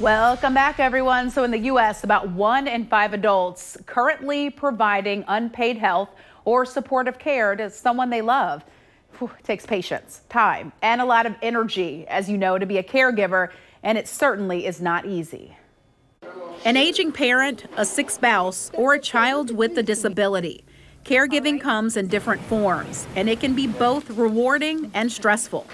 Welcome back, everyone. So, in the U.S., about one in five adults currently providing unpaid health or supportive care to someone they love. Whew, takes patience, time, and a lot of energy, as you know, to be a caregiver, and it certainly is not easy. An aging parent, a sick spouse, or a child with a disability. Caregiving comes in different forms, and it can be both rewarding and stressful.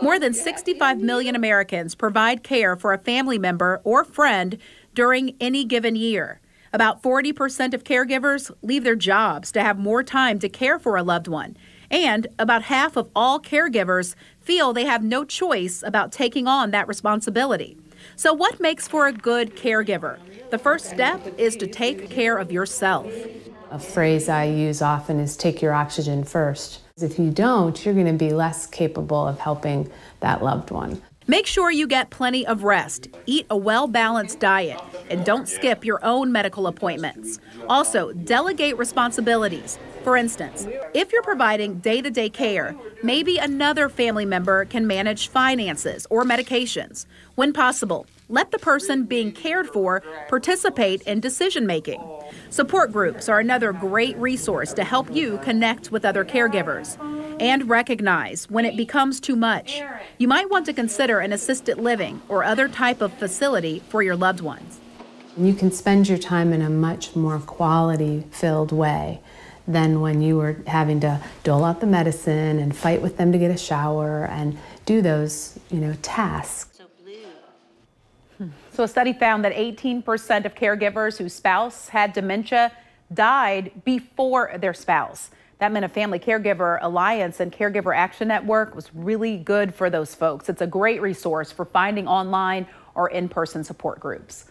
More than 65 million Americans provide care for a family member or friend during any given year. About 40% of caregivers leave their jobs to have more time to care for a loved one. And about half of all caregivers feel they have no choice about taking on that responsibility. So, what makes for a good caregiver? The first step is to take care of yourself. A phrase I use often is take your oxygen first. If you don't, you're going to be less capable of helping that loved one. Make sure you get plenty of rest, eat a well balanced diet, and don't skip your own medical appointments. Also, delegate responsibilities. For instance, if you're providing day to day care, maybe another family member can manage finances or medications. When possible, let the person being cared for participate in decision making. Support groups are another great resource to help you connect with other caregivers and recognize when it becomes too much. You might want to consider an assisted living or other type of facility for your loved ones. You can spend your time in a much more quality filled way than when you were having to dole out the medicine and fight with them to get a shower and do those, you know, tasks. So a study found that 18% of caregivers whose spouse had dementia died before their spouse. That meant a Family Caregiver Alliance and Caregiver Action Network was really good for those folks. It's a great resource for finding online or in-person support groups.